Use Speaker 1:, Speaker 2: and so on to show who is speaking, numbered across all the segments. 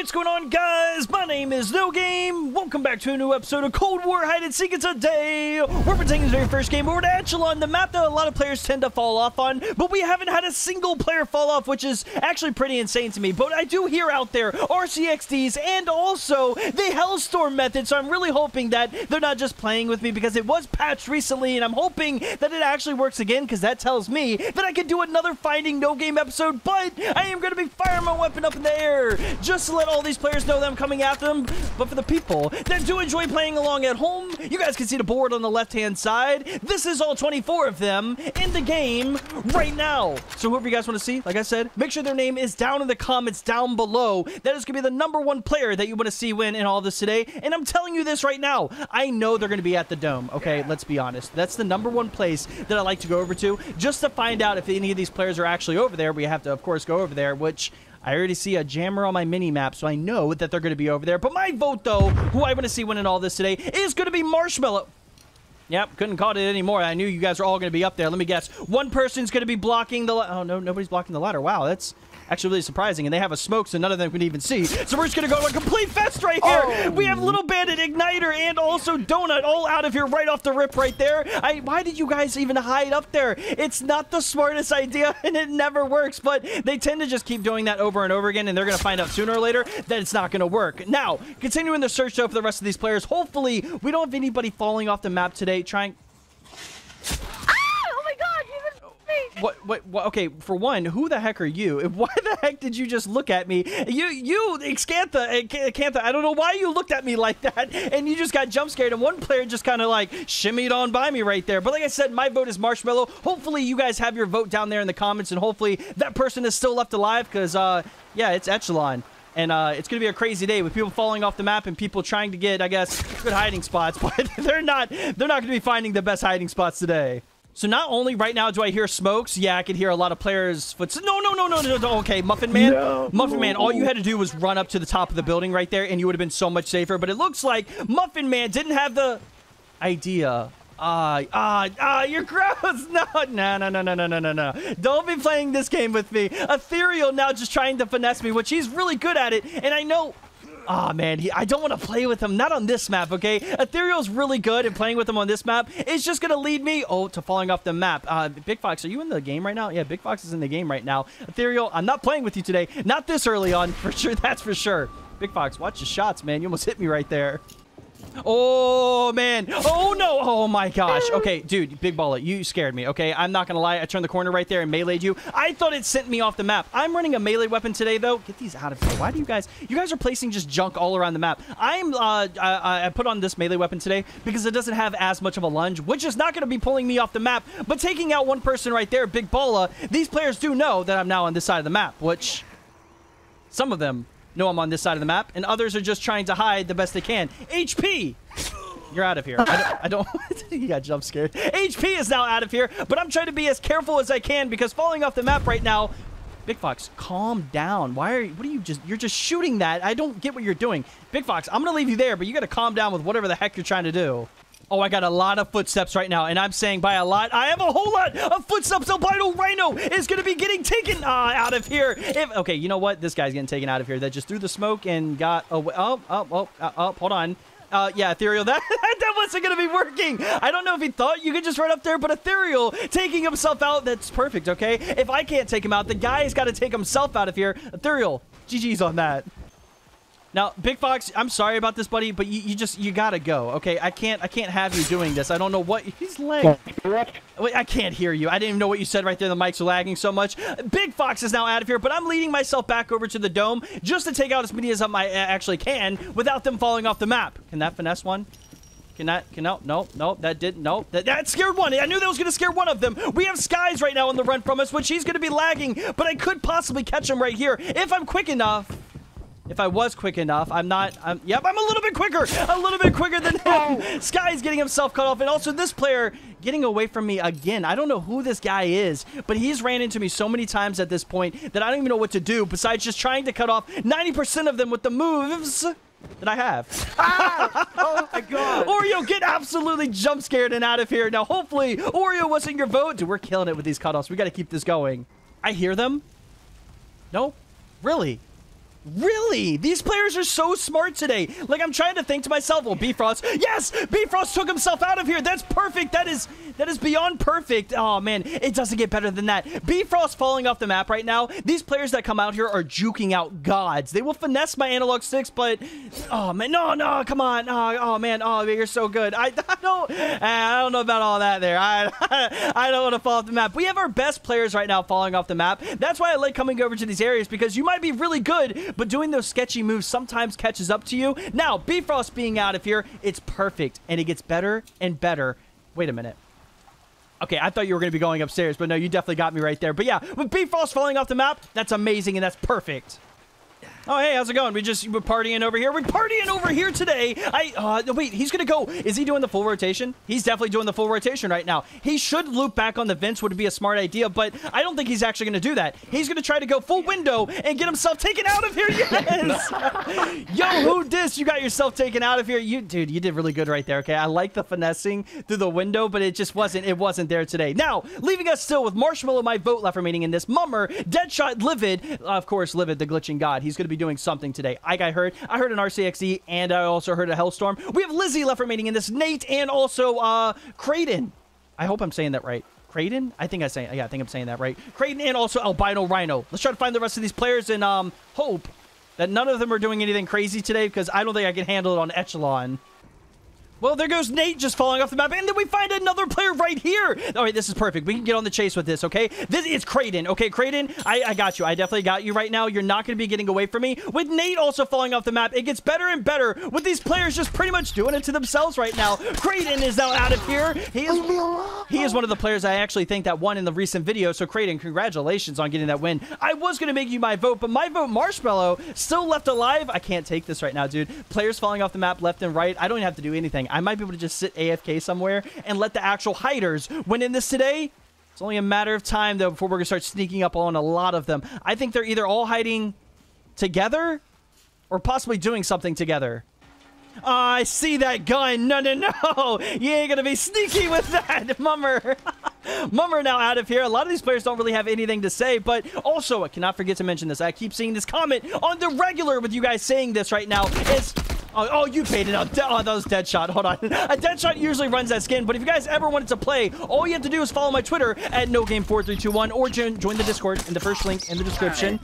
Speaker 1: What's going on, guys? My name is No Game. Welcome back to a new episode of Cold War Hide and Seek. It's a day. We're taking this very first game over to Echelon, the map that a lot of players tend to fall off on, but we haven't had a single player fall off, which is actually pretty insane to me. But I do hear out there RCXDs and also the Hellstorm method, so I'm really hoping that they're not just playing with me because it was patched recently, and I'm hoping that it actually works again because that tells me that I can do another Finding No Game episode, but I am going to be firing my weapon up in the air just to let all these players know that I'm coming after them. But for the people that do enjoy playing along at home, you guys can see the board on the left-hand side. This is all 24 of them in the game right now. So whoever you guys want to see, like I said, make sure their name is down in the comments down below. That is going to be the number one player that you want to see win in all this today. And I'm telling you this right now. I know they're going to be at the Dome, okay? Let's be honest. That's the number one place that I like to go over to just to find out if any of these players are actually over there. We have to, of course, go over there, which I already see a jammer on my mini map, so I know that they're going to be over there. But my vote, though, who I want to see winning all this today, is going to be Marshmallow. Yep, couldn't call it anymore. I knew you guys were all going to be up there. Let me guess. One person's going to be blocking the... Oh, no, nobody's blocking the ladder. Wow, that's actually really surprising. And they have a smoke, so none of them can even see. So we're just going to go to a complete fest right here. Oh. We have Little Bandit, Igniter, and also Donut all out of here right off the rip right there. I, why did you guys even hide up there? It's not the smartest idea, and it never works. But they tend to just keep doing that over and over again, and they're going to find out sooner or later that it's not going to work. Now, continuing the search, though, for the rest of these players, hopefully we don't have anybody falling off the map today trying... what, what, what, okay, for one, who the heck are you? Why the heck did you just look at me? You, you, Xcantha, Xcantha, I don't know why you looked at me like that, and you just got jump scared, and one player just kind of like shimmied on by me right there. But like I said, my vote is Marshmallow. Hopefully you guys have your vote down there in the comments, and hopefully that person is still left alive, because, uh, yeah, it's Echelon. And uh, it's going to be a crazy day with people falling off the map and people trying to get, I guess, good hiding spots. But they're not, they're not going to be finding the best hiding spots today. So not only right now do I hear smokes, yeah, I can hear a lot of players' footsteps. No, no, no, no, no, no. Okay, Muffin Man, no. Muffin Man. All you had to do was run up to the top of the building right there, and you would have been so much safer. But it looks like Muffin Man didn't have the idea. Ah, ah, ah, you're gross. No, no, no, no, no, no, no, no. Don't be playing this game with me. Ethereal now just trying to finesse me, which he's really good at it. And I know Ah, oh, man, he, I don't want to play with him. Not on this map, okay? Ethereal's really good, and playing with him on this map is just going to lead me, oh, to falling off the map. Uh, Big Fox, are you in the game right now? Yeah, Big Fox is in the game right now. Ethereal, I'm not playing with you today. Not this early on, for sure. That's for sure. Big Fox, watch your shots, man. You almost hit me right there. Oh, man. Oh, no. Oh, my gosh. Okay, dude, Big Baller, you scared me, okay? I'm not going to lie. I turned the corner right there and meleeed you. I thought it sent me off the map. I'm running a melee weapon today, though. Get these out of here. Why do you guys... You guys are placing just junk all around the map. I'm, uh, I, I put on this melee weapon today because it doesn't have as much of a lunge, which is not going to be pulling me off the map. But taking out one person right there, Big Baller, these players do know that I'm now on this side of the map, which... Some of them know I'm on this side of the map, and others are just trying to hide the best they can. HP! You're out of here. I don't. I don't you got jump scared. HP is now out of here, but I'm trying to be as careful as I can because falling off the map right now. Big Fox, calm down. Why are you? What are you just? You're just shooting that. I don't get what you're doing. Big Fox, I'm gonna leave you there, but you gotta calm down with whatever the heck you're trying to do. Oh, I got a lot of footsteps right now, and I'm saying by a lot, I have a whole lot of footsteps. Albino Rhino is going to be getting taken uh, out of here. If, okay, you know what? This guy's getting taken out of here. That just threw the smoke and got away. Oh, oh, oh, oh, oh hold on. Uh, yeah, Ethereal, that, that wasn't going to be working. I don't know if he thought you could just run up there, but Ethereal taking himself out, that's perfect, okay? If I can't take him out, the guy's got to take himself out of here. Ethereal, GG's on that. Now, Big Fox, I'm sorry about this, buddy, but you, you just you gotta go. Okay, I can't I can't have you doing this. I don't know what he's lag. Wait, I can't hear you. I didn't even know what you said right there. The mic's lagging so much. Big Fox is now out of here, but I'm leading myself back over to the dome just to take out as many as I uh, actually can without them falling off the map. Can that finesse one? Can that, can, no, no, no, that didn't, no, that, that scared one. I knew that was going to scare one of them. We have Skies right now on the run from us, which he's going to be lagging, but I could possibly catch him right here if I'm quick enough. If I was quick enough, I'm not. I'm, yep, I'm a little bit quicker. A little bit quicker than him. Skies getting himself cut off. And also this player getting away from me again. I don't know who this guy is, but he's ran into me so many times at this point that I don't even know what to do besides just trying to cut off 90% of them with the moves that I have.
Speaker 2: Ah! Oh my god.
Speaker 1: Oreo, get absolutely jump scared and out of here. Now, hopefully, Oreo wasn't your vote. Dude, we're killing it with these cutoffs. We got to keep this going. I hear them. No? Really? Really? These players are so smart today. Like I'm trying to think to myself, well, Bifrost, yes, Bifrost took himself out of here. That's perfect. That is that is beyond perfect. Oh man, it doesn't get better than that. Bifrost falling off the map right now. These players that come out here are juking out gods. They will finesse my analog sticks, but oh man, no, no, come on. Oh, oh man, oh you're so good. I, I don't I don't know about all that there. I I don't want to fall off the map. We have our best players right now falling off the map. That's why I like coming over to these areas because you might be really good but doing those sketchy moves sometimes catches up to you. Now, Bifrost being out of here, it's perfect, and it gets better and better. Wait a minute. Okay, I thought you were going to be going upstairs, but no, you definitely got me right there. But yeah, with Bifrost falling off the map, that's amazing, and that's perfect. Oh, hey, how's it going? We just we're partying over here. We're partying over here today. I uh, wait, he's gonna go. Is he doing the full rotation? He's definitely doing the full rotation right now. He should loop back on the vents. Would be a smart idea, but I don't think he's actually gonna do that. He's gonna try to go full window and get himself taken out of here. Yes. Yo, who dis? You got yourself taken out of here. You, dude, you did really good right there. Okay, I like the finessing through the window, but it just wasn't. It wasn't there today. Now, leaving us still with Marshmallow, my vote left remaining in this. Mummer, Deadshot, Livid, of course, Livid, the glitching god. He's gonna be doing something today. I got heard. I heard an RCXD, and I also heard a Hellstorm. We have Lizzie left remaining in this. Nate and also uh. I hope I'm saying that right. Creighton? I think I say yeah, I think I'm saying that right. Creighton and also Albino Rhino. Let's try to find the rest of these players and um hope that none of them are doing anything crazy today because I don't think I can handle it on Echelon. Well, there goes Nate just falling off the map. And then we find another player right here. All right, this is perfect. We can get on the chase with this, okay? This is Creighton. Okay, Creighton, I, I got you. I definitely got you right now. You're not going to be getting away from me. With Nate also falling off the map, it gets better and better with these players just pretty much doing it to themselves right now. Creighton is now out of here. He is, he is one of the players I actually think that won in the recent video. So, Creighton, congratulations on getting that win. I was going to make you my vote, but my vote, Marshmallow, still left alive. I can't take this right now, dude. Players falling off the map left and right. I don't even have to do anything. I might be able to just sit AFK somewhere and let the actual hiders win in this today. It's only a matter of time, though, before we're going to start sneaking up on a lot of them. I think they're either all hiding together or possibly doing something together. Oh, I see that gun. No, no, no. You ain't going to be sneaky with that, Mummer. Mummer now out of here. A lot of these players don't really have anything to say, but also, I cannot forget to mention this. I keep seeing this comment on the regular with you guys saying this right now. It's Oh, oh, you baited out. Oh, that was Deadshot. Hold on. A Deadshot usually runs that skin, but if you guys ever wanted to play, all you have to do is follow my Twitter at NoGame4321 or join the Discord in the first link in the description.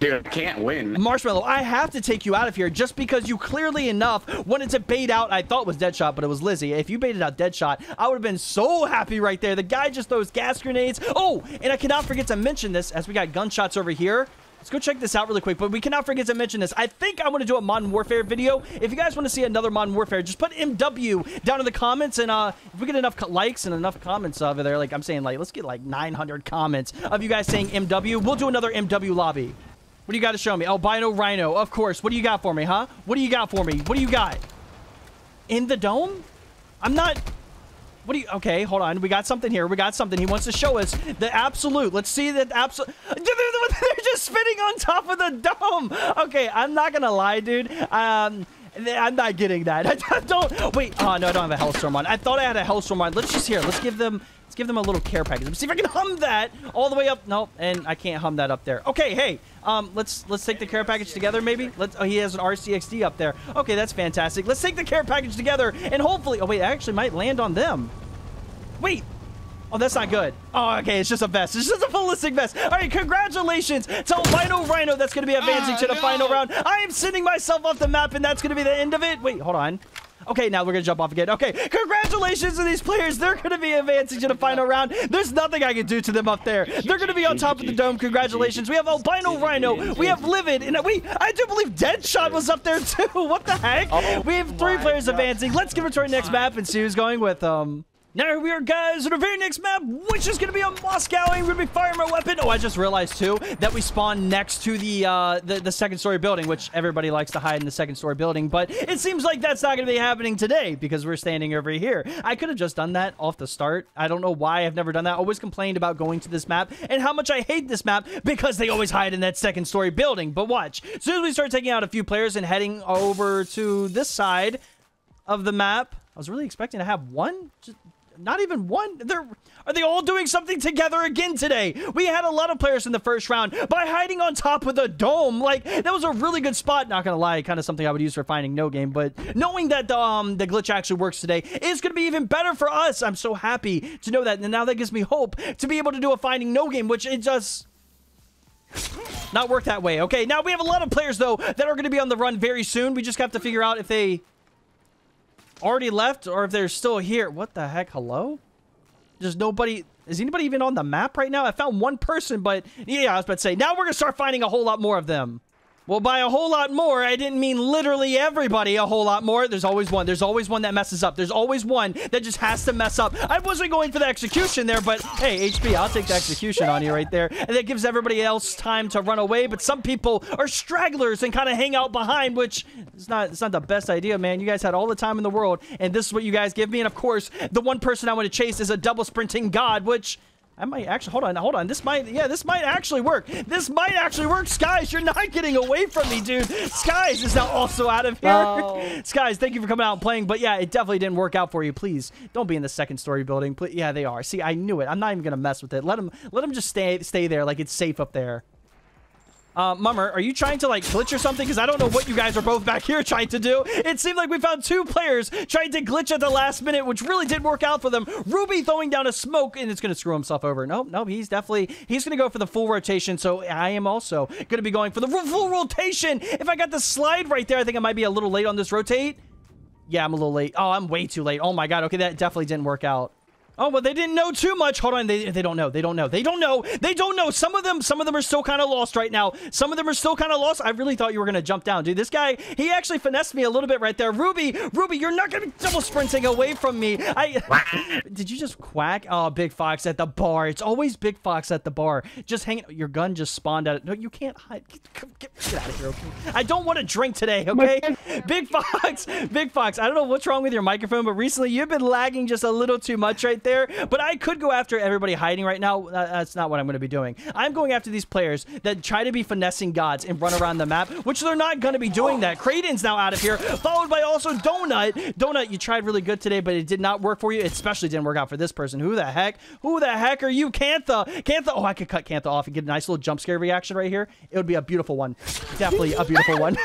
Speaker 3: Dude, can't win.
Speaker 1: Marshmallow, I have to take you out of here just because you clearly enough wanted to bait out, I thought was Deadshot, but it was Lizzie. If you baited out Deadshot, I would have been so happy right there. The guy just throws gas grenades. Oh, and I cannot forget to mention this as we got gunshots over here. Let's go check this out really quick, but we cannot forget to mention this. I think I'm going to do a Modern Warfare video. If you guys want to see another Modern Warfare, just put MW down in the comments, and uh, if we get enough likes and enough comments over there, like I'm saying, like let's get like 900 comments of you guys saying MW, we'll do another MW lobby. What do you got to show me? Albino Rhino, of course. What do you got for me, huh? What do you got for me? What do you got? In the dome? I'm not... What do you... Okay, hold on. We got something here. We got something. He wants to show us the absolute. Let's see the absolute... They're just spinning on top of the dome. Okay, I'm not to lie, dude. Um... I'm not getting that. I don't. Wait. Oh no, I don't have a Hellstorm on. I thought I had a Hellstorm on. Let's just here. Let's give them. Let's give them a little care package. Let's see if I can hum that all the way up. Nope, and I can't hum that up there. Okay, hey. Um, let's let's take the care package together, maybe. Let's. Oh, he has an RCXD up there. Okay, that's fantastic. Let's take the care package together, and hopefully. Oh wait, I actually might land on them. Wait, Oh, that's not good. Oh, okay, it's just a vest. It's just a ballistic vest. All right, congratulations to Albino Rhino. That's going to be advancing to the no. final round. I am sending myself off the map, and that's going to be the end of it. Wait, hold on. Okay, now we're going to jump off again. Okay, congratulations to these players. They're going to be advancing to the final round. There's nothing I can do to them up there. They're going to be on top of the dome. Congratulations. We have Albino Rhino. We have Livid. And we, I do believe Deadshot was up there too. What the heck? Oh, we have three players God. advancing. Let's give it to our next map and see who's going with them. Now here we are, guys, on our very next map, which is going to be on Moscow, and we're going to be firing our weapon. Oh, I just realized, too, that we spawn next to the, uh, the, the second-story building, which everybody likes to hide in the second-story building, but it seems like that's not going to be happening today because we're standing over here. I could have just done that off the start. I don't know why I've never done that. I always complained about going to this map and how much I hate this map because they always hide in that second-story building. But watch, as soon as we start taking out a few players and heading over to this side of the map, I was really expecting to have one, just not even one. They're are they all doing something together again today? We had a lot of players in the first round by hiding on top of the dome. Like that was a really good spot. Not gonna lie, kind of something I would use for finding no game. But knowing that um the glitch actually works today is gonna be even better for us. I'm so happy to know that, and now that gives me hope to be able to do a finding no game, which it just not work that way. Okay, now we have a lot of players, though, that are going to be on the run very soon. We just have to figure out if they already left or if they're still here. What the heck? Hello? There's nobody... Is anybody even on the map right now? I found one person, but... Yeah, I was about to say. Now we're going to start finding a whole lot more of them. Well, by a whole lot more, I didn't mean literally everybody a whole lot more. There's always one. There's always one that messes up. There's always one that just has to mess up. I wasn't going for the execution there, but hey, HP, I'll take the execution on you right there. And that gives everybody else time to run away. But some people are stragglers and kind of hang out behind, which is not, it's not the best idea, man. You guys had all the time in the world, and this is what you guys give me. And of course, the one person I want to chase is a double sprinting god, which I might actually, hold on, hold on. This might, yeah, this might actually work. This might actually work. Skies, you're not getting away from me, dude. Skies is now also out of here.
Speaker 2: Oh.
Speaker 1: Skies, thank you for coming out and playing. But yeah, it definitely didn't work out for you. Please don't be in the second story building. Please, yeah, they are. See, I knew it. I'm not even going to mess with it. Let them, let them just stay, stay there like it's safe up there. Uh, Mummer, are you trying to like glitch or something? Because I don't know what you guys are both back here trying to do. It seemed like we found two players trying to glitch at the last minute, which really did work out for them. Ruby throwing down a smoke and it's going to screw himself over. Nope, nope. He's definitely, he's going to go for the full rotation. So I am also going to be going for the full rotation. If I got the slide right there, I think I might be a little late on this rotate. Yeah, I'm a little late. Oh, I'm way too late. Oh my God. Okay, that definitely didn't work out. Oh, well, they didn't know too much. Hold on, they, they don't know. They don't know. They don't know. They don't know. Some of them, some of them are still kind of lost right now. Some of them are still kind of lost. I really thought you were gonna jump down, dude. This guy, he actually finessed me a little bit right there. Ruby, Ruby, you're not gonna be double sprinting away from me. I did you just quack? Oh, Big Fox at the bar. It's always Big Fox at the bar. Just hanging. Your gun just spawned out. No, you can't hide. Get, get, get out of here, okay? I don't want to drink today, okay? Big Fox, Big Fox. I don't know what's wrong with your microphone, but recently you've been lagging just a little too much right there. But I could go after everybody hiding right now. Uh, that's not what I'm going to be doing. I'm going after these players that try to be finessing gods and run around the map, which they're not going to be doing that. Kraden's now out of here, followed by also Donut. Donut, you tried really good today, but it did not work for you. It especially didn't work out for this person. Who the heck? Who the heck are you? Cantha. Cantha. Oh, I could cut Cantha off and get a nice little jump scare reaction right here. It would be a beautiful one. Definitely a beautiful one.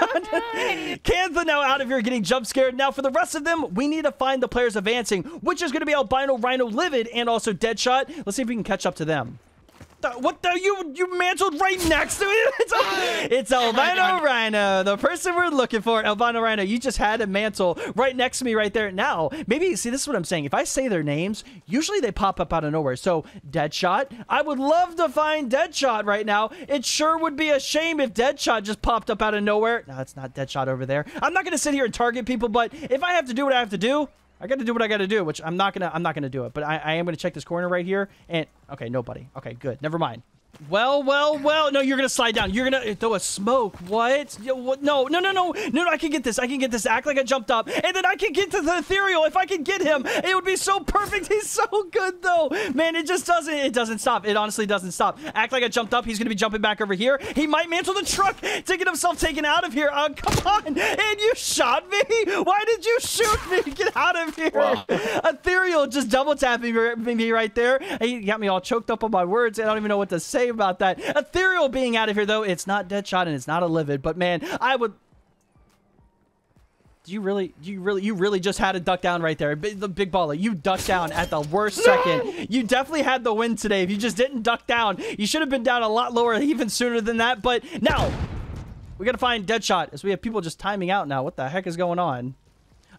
Speaker 1: Cantha now out of here getting jump scared. Now for the rest of them, we need to find the players advancing, which is going to be Albino Rhino Livid and also Deadshot. Let's see if we can catch up to them. What the? You you mantled right next to it? It's, it's Albino Rhino, the person we're looking for. Albino Rhino, you just had a mantle right next to me right there. Now, maybe, see, this is what I'm saying. If I say their names, usually they pop up out of nowhere. So, Deadshot, I would love to find Deadshot right now. It sure would be a shame if Deadshot just popped up out of nowhere. No, it's not Deadshot over there. I'm not going to sit here and target people, but if I have to do what I have to do, I got to do what I got to do, which I'm not gonna. I'm not gonna do it, but I, I am gonna check this corner right here. And okay, nobody. Okay, good. Never mind. Well, well, well. No, you're gonna slide down. You're gonna throw a smoke. What? No, no, no, no, no, no. I can get this. I can get this. Act like I jumped up, and then I can get to the ethereal. If I can get him, it would be so perfect. He's so good, though. Man, it just doesn't. It doesn't stop. It honestly doesn't stop. Act like I jumped up. He's gonna be jumping back over here. He might mantle the truck to get himself taken out of here. Uh, come on. And you shot me. Why did you shoot me? Get out of here.
Speaker 3: Wow.
Speaker 1: Ethereal just double tapping me right there. He got me all choked up on my words. I don't even know what to say about that. Ethereal being out of here, though, it's not Deadshot and it's not a Livid, but man, I would. Do you really, do you really, you really just had to duck down right there. The big baller, you ducked down at the worst second. You definitely had the win today. If you just didn't duck down, you should have been down a lot lower, even sooner than that. But now, we gotta find Deadshot as we have people just timing out now. What the heck is going on?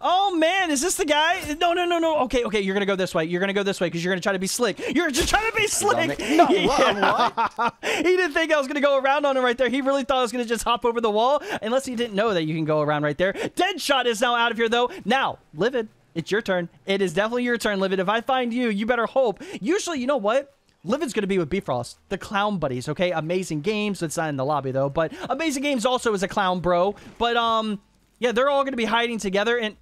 Speaker 1: Oh man, is this the guy? No, no, no, no. Okay, okay, you're gonna go this way. You're gonna go this way because you're gonna try to be slick. You're just trying to be slick.
Speaker 2: No,
Speaker 1: Yeah. he didn't think I was gonna go around on him right there. He really thought I was gonna just hop over the wall. Unless he didn't know that you can go around right there. Deadshot is now out of here though. Now, Livid, it's your turn. It is definitely your turn, Livid. If I find you, you better hope. Usually, you know what? Livid's going to be with Bifrost, the clown buddies, okay? Amazing Games, it's not in the lobby though, but Amazing Games also is a clown bro. But, um, yeah, they're all going to be hiding together, and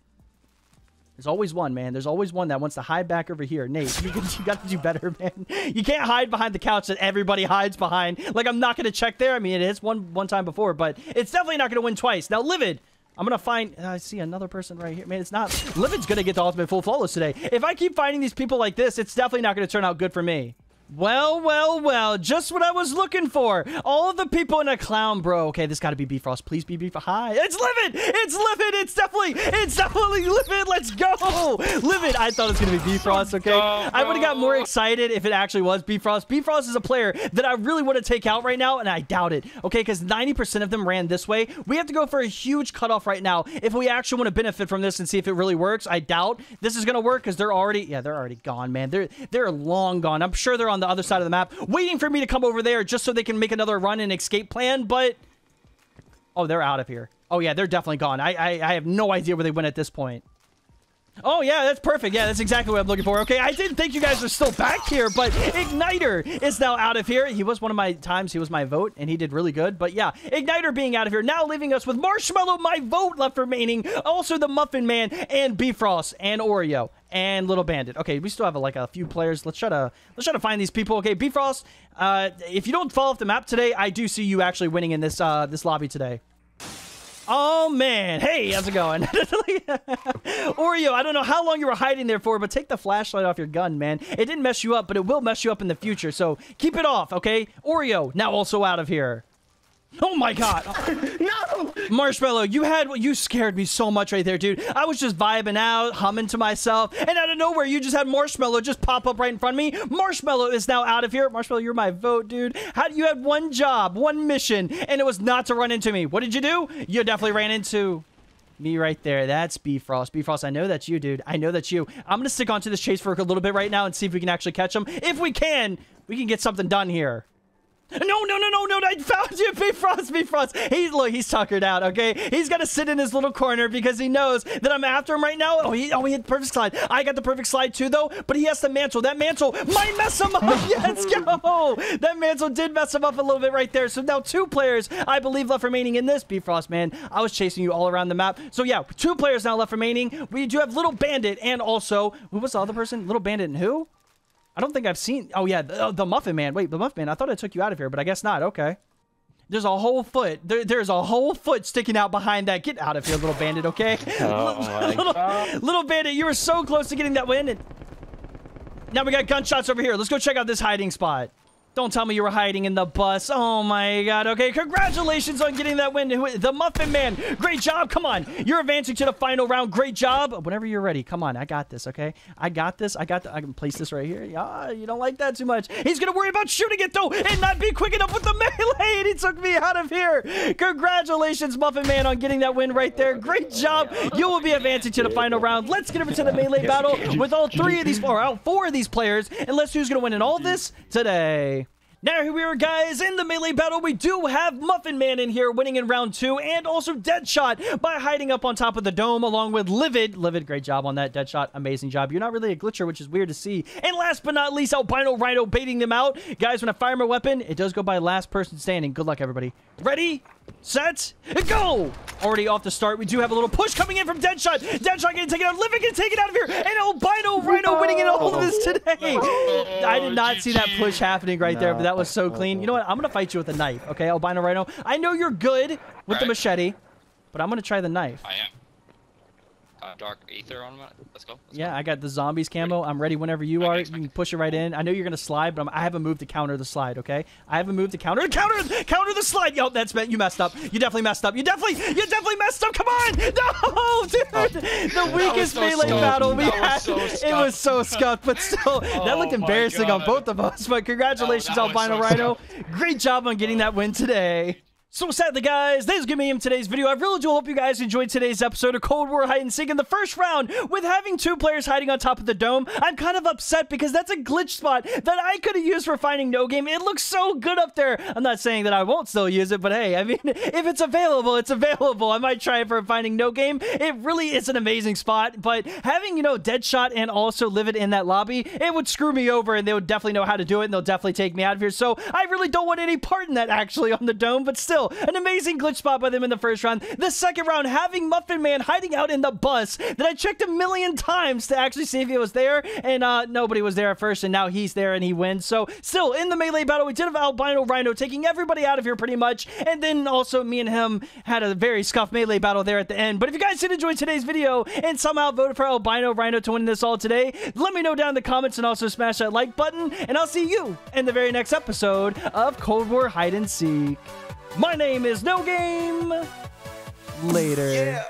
Speaker 1: there's always one, man. There's always one that wants to hide back over here. Nate, you, you got to do better, man. You can't hide behind the couch that everybody hides behind. Like, I'm not going to check there. I mean, it is one one time before, but it's definitely not going to win twice. Now, Livid, I'm gonna find. uh, I see another person right here. Man, it's not. Livid's gonna get the ultimate full flawless today. If I keep finding these people like this, it's definitely not gonna turn out good for me. Well, well, well, just what I was looking for. All of the people in a clown, bro. Okay, this gotta be Bifrost. Please be Bifrost. Hi, it's Livid! It's Livid! It's definitely, it's definitely Livid! Let's go! Livid! I thought it was gonna be Bifrost, okay? I would have got more excited if it actually was Bifrost. Bifrost is a player that I really want to take out right now, and I doubt it, okay? Because 90% of them ran this way. We have to go for a huge cutoff right now if we actually want to benefit from this and see if it really works. I doubt this is gonna work because they're already, yeah, they're already gone, man. They're, they're long gone. I'm sure they're on the other side of the map, waiting for me to come over there just so they can make another run and escape plan, but... Oh, they're out of here. Oh, yeah, they're definitely gone. I, I, I have no idea where they went at this point. Oh, yeah, that's perfect. Yeah, that's exactly what I'm looking for. Okay, I didn't think you guys were still back here, but Igniter is now out of here. He was one of my times. He was my vote, and he did really good. But yeah, Igniter being out of here, now leaving us with Marshmallow, my vote left remaining. Also the Muffin Man, and Bifrost, and Oreo, and Little Bandit. Okay, we still have like a few players. Let's try to let's try to find these people. Okay, Bifrost, uh, if you don't fall off the map today, I do see you actually winning in this uh, this lobby today. Oh man, hey, how's it going? Oreo, I don't know how long you were hiding there for, but take the flashlight off your gun, man. It didn't mess you up, but it will mess you up in the future, so keep it off, okay? Oreo, now also out of here. Oh my god.
Speaker 3: No!
Speaker 1: Marshmallow, you had what you scared me so much right there, dude. I was just vibing out, humming to myself, and out of nowhere, you just had Marshmallow just pop up right in front of me. Marshmallow is now out of here. Marshmallow, you're my vote, dude. How you had one job, one mission, and it was not to run into me. What did you do? You definitely ran into me right there. That's Bifrost. Bifrost, I know that's you, dude. I know that's you. I'm gonna stick onto this chase for a little bit right now and see if we can actually catch him. If we can, we can get something done here. No, no, no, no, no, I found you, Bifrost, Bifrost. He's, look, he's tuckered out, okay? He's gonna sit in his little corner because he knows that I'm after him right now. Oh, he, oh, he hit the perfect slide. I got the perfect slide too, though, but he has the mantle. That mantle might mess him up. Let's go. That mantle did mess him up a little bit right there. So now two players, I believe, left remaining in this, Bifrost, man. I was chasing you all around the map. So yeah, two players now left remaining. We do have Little Bandit and also, who was the other person? Little Bandit and who? I don't think I've seen. Oh yeah, the, the Muffin Man. Wait, the Muffin Man. I thought I took you out of here, but I guess not. Okay. There's a whole foot. There, there's a whole foot sticking out behind that. Get out of here, little bandit. Okay.
Speaker 3: Oh
Speaker 1: little, little bandit, you were so close to getting that win. And now we got gunshots over here. Let's go check out this hiding spot. Don't tell me you were hiding in the bus. Oh my god. Okay, congratulations on getting that win. The Muffin Man. Great job. Come on. You're advancing to the final round. Great job. Whenever you're ready. Come on. I got this, okay? I got this. I got the, I can place this right here. Yeah, you don't like that too much. He's going to worry about shooting it though and not be quick enough with the melee. And he took me out of here. Congratulations, Muffin Man, on getting that win right there. Great job. You will be advancing to the final round. Let's get over to the melee battle with all three of these, or all four of these players. And let's see who's going to win in all this today. Now here we are, guys, in the melee battle. We do have Muffin Man in here winning in round two, and also Deadshot by hiding up on top of the dome along with Livid. Livid, great job on that. Deadshot, amazing job. You're not really a glitcher, which is weird to see. And last but not least, Albino Rhino baiting them out. Guys, when I fire my weapon, it does go by last person standing. Good luck, everybody. Ready? Set, go! Already off the start, we do have a little push coming in from Deadshot. Deadshot getting taken out, Livid getting taken out of here, and Albino Rhino winning in all of this today. I did not see that push happening right there, but that was so clean. You know what? I'm going to fight you with a knife, okay, Albino Rhino? I know you're good with the machete, but I'm going to try the knife.
Speaker 4: I am. Uh, Dark Aether on my. Let's go. Let's
Speaker 1: Yeah, I got the zombies camo. I'm ready whenever you are. You can push it right in. I know you're gonna slide, but I'm, I have a move to counter the slide. Okay, I have a move to counter counter counter the slide. Yo, that's meant you messed up. You definitely messed up. You definitely you definitely messed up. Come on, no, dude. the weakest
Speaker 4: so
Speaker 1: melee
Speaker 4: scuffed.
Speaker 1: battle we
Speaker 4: That
Speaker 1: had.
Speaker 4: was so
Speaker 1: it was so scuffed, but still, that looked
Speaker 4: Oh
Speaker 1: embarrassing on both of us. But congratulations,
Speaker 4: was
Speaker 1: Albino
Speaker 4: so
Speaker 1: Rhino. Great job on getting that win today. So sadly, guys, that is gonna be in today's video. I really do hope you guys enjoyed today's episode of Cold War Hide and Seek in the first round with having two players hiding on top of the dome. I'm kind of upset because that's a glitch spot that I could have used for finding no game. It looks so good up there. I'm not saying that I won't still use it, but hey, I mean, if it's available, it's available. I might try it for finding no game. It really is an amazing spot, but having, you know, Deadshot and also Livid in that lobby, it would screw me over and they would definitely know how to do it and they'll definitely take me out of here. So I really don't want any part in that actually on the dome, but still, still, an amazing glitch spot by them in the first round. The second round, having Muffin Man hiding out in the bus that I checked a million times to actually see if he was there, and uh, nobody was there at first, and now he's there and he wins. So, still, in the melee battle, we did have Albino Rhino taking everybody out of here pretty much, and then also me and him had a very scuffed melee battle there at the end. But if you guys did enjoy today's video and somehow voted for Albino Rhino to win this all today, let me know down in the comments and also smash that like button, and I'll see you in the very next episode of Cold War Hide and Seek. My name is No Game. Later.
Speaker 5: Yeah.